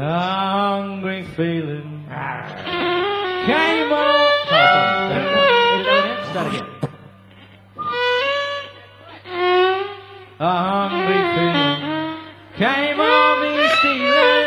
A hungry feeling came over Start. A hungry feeling came over me stealing.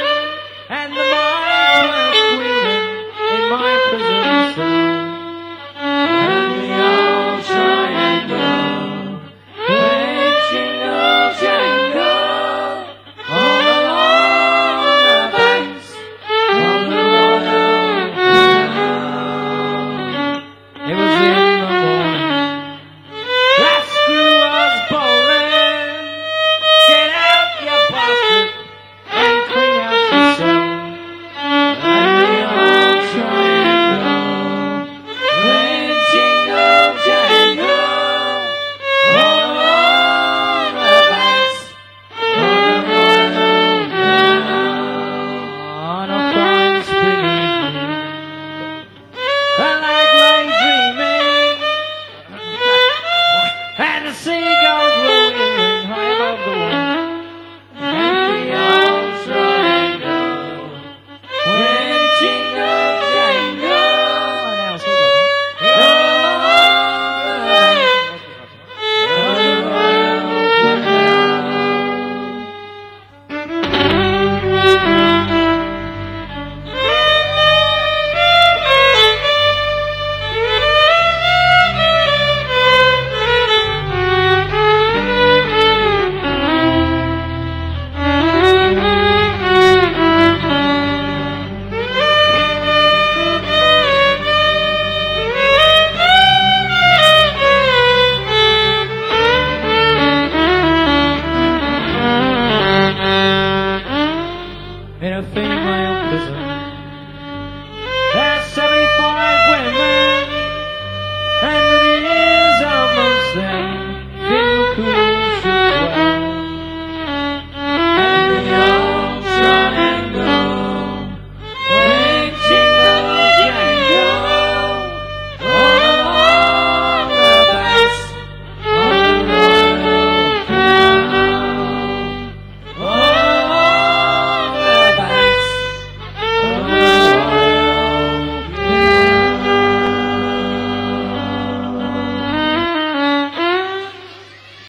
I think my own 75